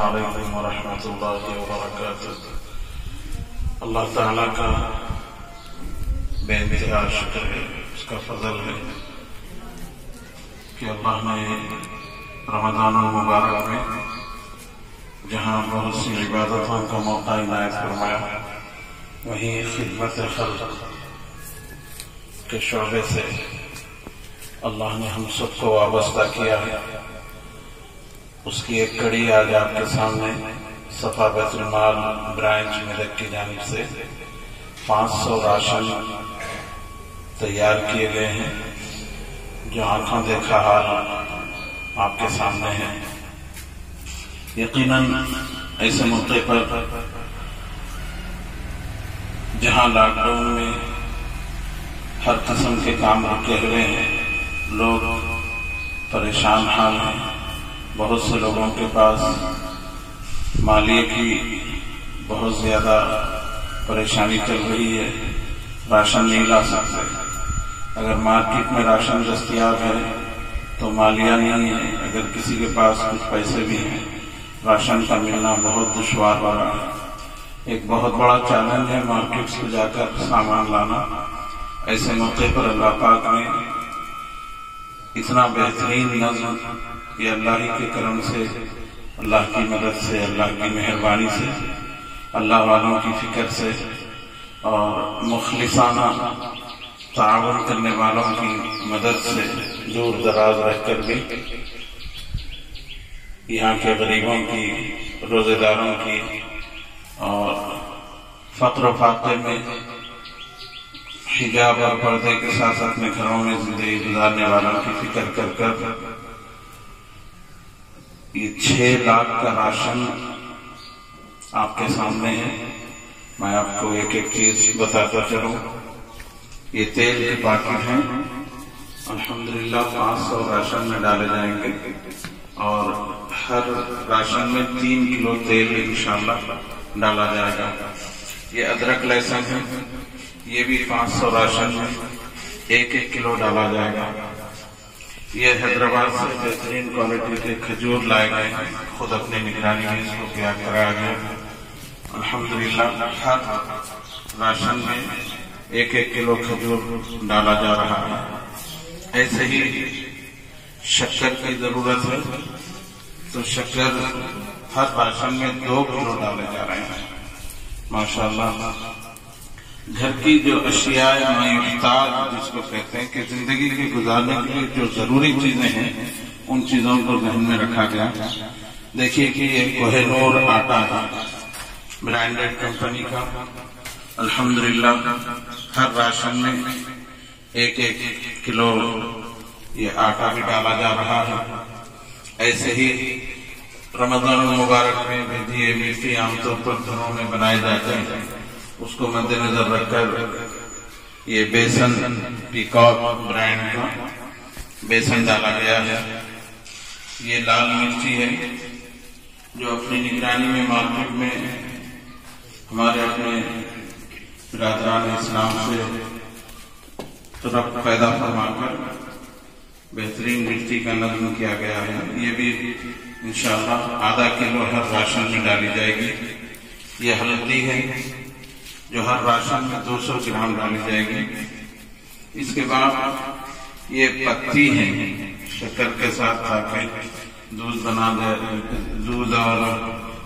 वालेकुम वरहमतुल्लाहि वबरकातुह। अल्लाह ताला का बेइंतहा शुक्र है, उसका फजल है कि अल्लाह ने रमज़ान मुबारक में जहाँ बहुत सी इबादतों का मौका इनायत फरमाया, वहीं खिदमत खल के शोबे से अल्लाह ने हम सबको वाबस्ता किया है। उसकी एक कड़ी आज आपके सामने सफ़ा बैतुलमाल ब्रांच मेदक की जानब से 500 राशन तैयार किए गए हैं, जो आँखों देखा हाल आपके सामने है। यकीनन ऐसे मौके पर जहाँ लॉकडाउन में हर किस्म के काम रुके हुए हैं, लोग परेशान हाल हैं। बहुत से लोगों के पास मालिए की बहुत ज़्यादा परेशानी चल रही है, राशन नहीं ला सकते। अगर मार्केट में राशन दस्तियाब है तो मालिया नहीं है। अगर किसी के पास कुछ पैसे भी हैं, राशन का मिलना बहुत दुश्वार हो रहा है। एक बहुत बड़ा चैलेंज है मार्केट से जाकर सामान लाना। ऐसे मौके पर अल्लाह पाक ने इतना बेहतरीन नज्म ये अल्लाह ही के करम से, अल्लाह की मदद से, अल्लाह की मेहरबानी से, अल्लाह वालों की फ़िक्र से और मुखलिसाना तावन करने वालों की मदद से दूर दराज रहकर भी यहाँ के गरीबों की, रोजेदारों की और फक्र फाते में हिजाब और पर्दे के साथ अपने घरों में ज़िंदगी गुजारने वालों की फ़िक्र कर कर। ये छह लाख का राशन आपके सामने है। मैं आपको एक एक चीज़ बताता चलूँ। ये तेल के पैकेट हैं। अल्हम्दुलिल्लाह पाँच सौ राशन में डाले जाएँगे। और हर राशन में तीन किलो तेल इंशाल्लाह डाला जाएगा। ये अदरक लहसुन है। ये भी पाँच सौ राशन में एक एक किलो डाला जाएगा। ये हैदराबाद से बेहतरीन क्वालिटी के खजूर लाए गए खुद अपनी निगरानी में इसको तैयार कराया गया अल्हम्दुलिल्लाह, हर राशन में एक एक किलो खजूर डाला जा रहा है। ऐसे ही शक्कर की ज़रूरत है तो शक्कर हर राशन में दो किलो डाले जा रहे हैं। माशाल्लाह घर की जो अशियाए मायुफ्ताज जिसको कहते हैं कि ज़िंदगी के गुजारने के लिए जो ज़रूरी चीज़ें हैं, उन चीज़ों को ध्यान में रखा गया। देखिए कि ये कोहेनूर आटा है, ब्रांडेड कंपनी का। अल्हम्दुलिल्लाह, हर राशन में एक एक किलो ये आटा भी डाला जा रहा है। ऐसे ही रमज़ान मुबारक में भी ये मीठी आमतौर पर घरों में बनाए जाते हैं। उसको मद्देनजर रखकर ये बेसन पीकॉक ब्रांड का बेसन डाला गया है। ये लाल मिर्ची है, जो अपनी निगरानी में मार्केट में हमारे अपने बिरादरान इस्लाम से तरफ़ पैदा फरमाकर बेहतरीन मिर्ची का नज्म किया गया है। ये भी इंशाल्लाह आधा किलो हर राशन में डाली जाएगी। ये हल्दी है जो हर राशन में 200 ग्राम डाली जाएगी। इसके बाद ये पत्ती है, शक्कर के साथ खाके दूध बना दे, दूध और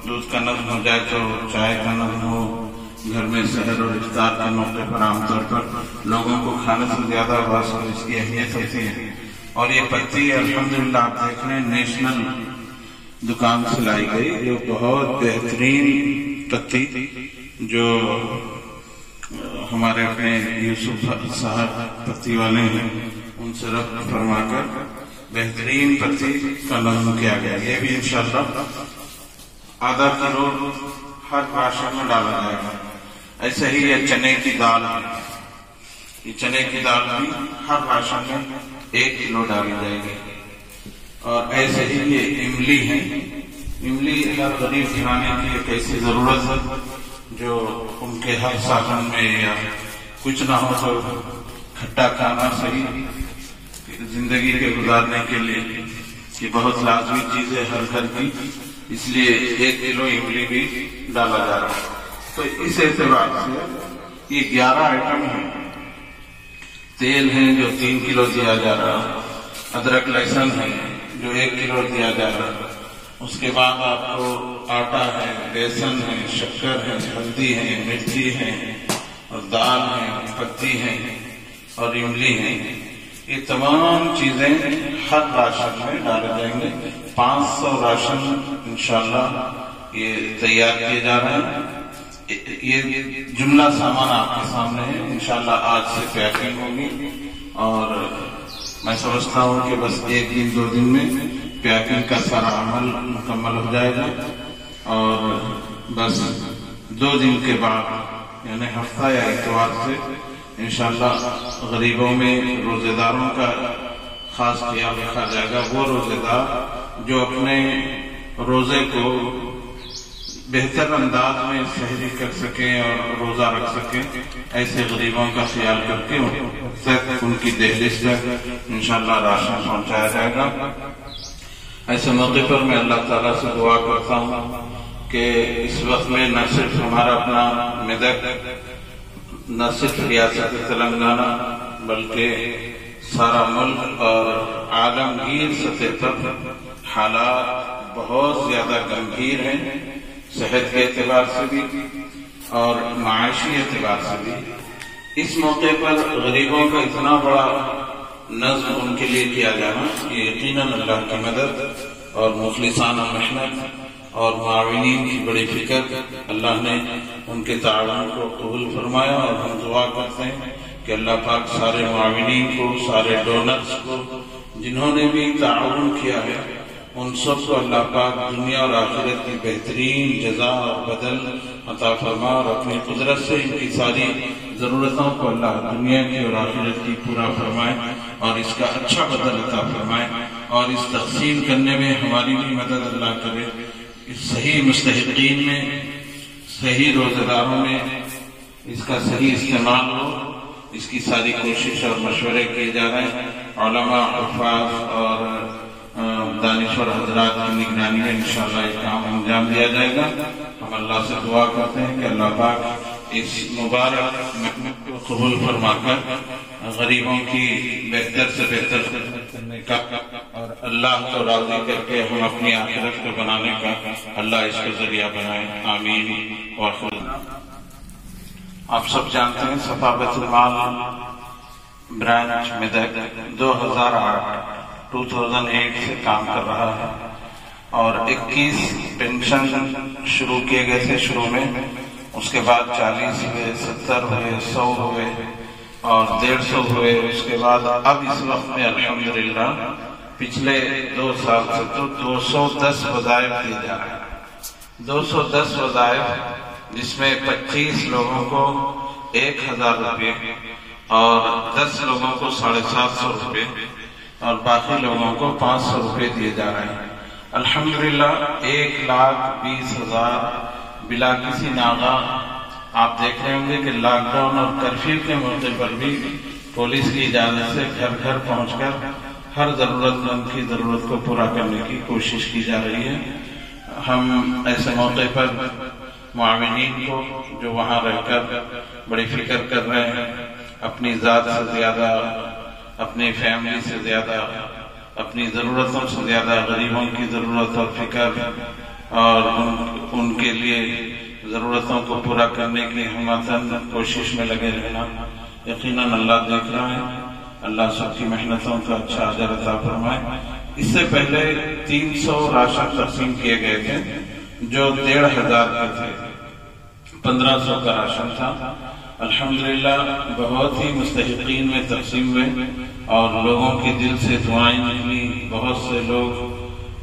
दूध का नज्म हो जाए तो चाय का नज्म हो, घर में शहर और इफ्तार के मौके पर आमतौर पर लोगों को खाने से ज़्यादा बस इसकी अहमियत होती है। और ये पत्ती अल्हम्दुलिल्लाह आप देख रहे हैं, नेशनल दुकान से लाई गई। जो बहुत बेहतरीन पत्ती, जो हमारे अपने यूसुफ साहब पत्ती वाले हैं, उनसे रब्त फरमाकर बेहतरीन पत्ती का नज्म किया गया। ये भी इंशाल्लाह आधा किलो हर राशन में डाला जाएगा। ऐसे ही ये चने की दाल ये चने की दाल भी हर राशन में एक किलो डाली जाएगी। और ऐसे ही ये इमली है। इमली हर गरीब घराने की एक ऐसी ज़रूरत है जो उनके हर साधन में या कुछ ना हो तो खट्टा खाना सही। ज़िंदगी के गुजारने के लिए ये बहुत लाजमी चीज़ है हर घर की। इसलिए एक किलो इमली भी डाला जा रहा है। तो इस एतबार से ये ग्यारह आइटम है। तेल है जो तीन किलो दिया जा रहा अदरक लहसुन है जो एक किलो दिया जा रहा उसके बाद आपको आटा है, बेसन है, शक्कर है, हल्दी है, मिर्ची है, और दाल है, पत्ती है, और इमली है। ये तमाम चीज़ें हर राशन में डाले जाएँगे। 500 राशन इंशाल्लाह ये तैयार किए जा रहे हैं। ये जुमला सामान आपके सामने है। इंशाल्लाह आज से पैकिंग होगी। और मैं समझता हूँ कि बस एक दिन, दो दिन में पैकिंग का सारा अमल मुकम्मल हो जाएगा। और बस दो दिन के बाद, यानी हफ़्ता या इतवार से, इंशाल्लाह गरीबों में रोजेदारों का खास ख्याल रखा जाएगा। वो रोजेदार जो अपने रोज़े को बेहतर अंदाज में सहरी कर सके और रोजा रख सके, ऐसे गरीबों का ख्याल करके उनकी दहलीज तक इंशाल्लाह राशन पहुँचाया जाएगा। ऐसे मौके पर मैं अल्लाह ताला से दुआ करता हूँ। कि इस वक्त में न सिर्फ़ हमारा अपना मेदक, न सिर्फ़ रियासत तेलंगाना, बल्कि सारा मुल्क और आलमगीर सतह पर हालात बहुत ज़्यादा गंभीर हैं, सेहत के एतबार से भी और माशी एतबार से भी। इस मौके पर गरीबों का इतना बड़ा नज्म उनके लिए किया जाना, ये यकीन अल्लाह की मदद और मुखलिसाना मेहनत और माविनीन की बड़ी फ़िक्र, अल्लाह ने उनके तावन को कबूल फरमाया और हम दुआ करते हैं कि अल्लाह पाक सारे माविनीन को, सारे डोनर्स को, जिन्होंने भी ताउन किया है, उन सबको अल्लाह पाक दुनिया और आखिरत की बेहतरीन जजा और बदल अता फरमा और अपनी कुदरत से इनकी सारी जरूरतों को अल्लाह दुनिया की और आखिरत की पूरा फरमाए और इसका अच्छा बदल अता फरमाए और इस तकसीम करने में हमारी भी मदद अल्लाह करे। सही मुस्तकिन में, सही रोजेदारों में, इसका सही इस्तेमाल हो, इसकी सारी कोशिश और मशवरे किए जा रहे हैं। अल्फाज और दानश्वर हजरात की निगरानी में इंशाल्लाह ये काम अंजाम दिया जाएगा। हम अल्लाह से दुआ करते हैं कि अल्लाह पाक इस मुबारक कबूल फरमाकर गरीबों की बेहतर से बेहतर करने का और अल्लाह को राज़ी करके हम अपनी आखिरत को बनाने का, अल्लाह इसको ज़रिया बनाए। आमीन। और आप सब जानते हैं सफाबतुल माल ब्रांच मेदक 2008 2008 से काम कर रहा है और 21 पेंशन शुरू किए गए थे शुरू में। उसके बाद 40 हुए 70 हुए 100 हुए और 150 हुए। उसके बाद अब इस वक्त में अल्हम्दुलिल्लाह पिछले दो साल से तो 210 वजायफ दिए जा रहे हैं। 210 वजायफ जिसमें 25 लोगों को एक हज़ार रुपये और 10 लोगों को साढ़े सात सौ रुपये और बाकी लोगों को पाँच सौ रुपये दिए जा रहे हैं। अल्हम्दुलिल्लाह एक लाख बीस हज़ार बिला किसी नागा, आप देख रहे होंगे कि लॉकडाउन और कर्फ्यू के मौके पर भी पुलिस की इजाज़त से घर घर पहुंचकर हर जरूरतमंद की ज़रूरत को पूरा करने की कोशिश की जा रही है। हम ऐसे मौके पर मामिनीन को, जो वहाँ रहकर बड़ी फ़िक्र कर रहे हैं, अपनी जात से ज़्यादा, अपनी फैमिली से ज़्यादा, अपनी जरूरतों से ज़्यादा, गरीबों की ज़रूरत और फ़िक्र और उन, उनके लिए जरूरतों को पूरा करने की हमतन कोशिश में लगे रहना। यकीनन अल्लाह देख रहा है। अल्लाह सबकी मेहनतों का अच्छा अजर फरमाए। इससे पहले 300 राशन तकसीम किए गए थे जो डेढ़ हज़ार के थे। पंद्रह सौ का राशन था। अल्हम्दुलिल्लाह बहुत ही मुस्तकिन में तकसीम हुए और लोगों के दिल से दुआएँ निकली। बहुत से लोग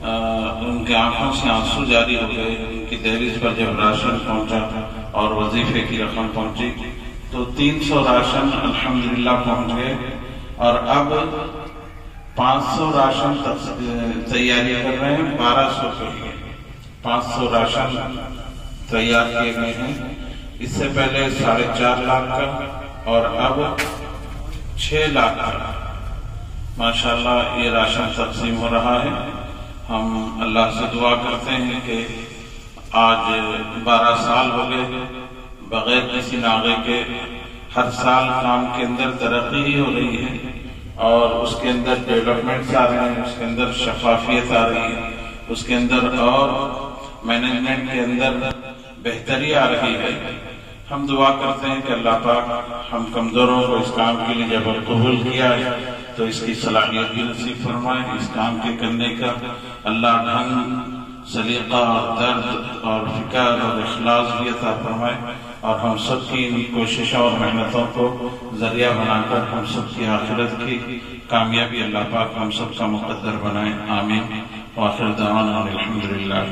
उनके आँखों से आँसू जारी हो गए, उनकी दहलीज पर जब राशन पहुँचा और वजीफे की रकम पहुँची तो 300 राशन अल्हम्दुलिल्लाह पहुँच गए। और अब 500 राशन तैयारी कर रहे हैं 1200 के लिए। 500 राशन तैयार किए गए हैं। इससे पहले साढ़े चार लाख का और अब छह लाख का। माशाल्लाह, ये राशन तकसीम हो रहा है। हम अल्लाह से दुआ करते हैं कि आज 12 साल हो गए, बगैर किसी नागे के हर साल काम के अंदर तरक्की ही हो रही है और उसके अंदर डेवलपमेंट आ रहे हैं, उसके अंदर शफाफियत आ रही है, उसके अंदर और मैनेजमेंट के अंदर बेहतरी आ रही है। हम दुआ करते हैं कि अल्लाह पाक हम कमजोरों को इस काम के लिए जब कबूल किया है तो इसकी सलाहियत भी नसीब फरमाए, इस काम के करने का अल्लाह ढंग, सलीका और दर्द और फ़िक्र और अखलास भी अता फरमाए। और हम सब की इन कोशिशों और मेहनतों को ज़रिया बनाकर हम सब की आखिरत की कामयाबी अल्लाह पाक हम सब का मुकद्दर बनाए। आमीन। वाखिर दावाना अलहमदिल्ला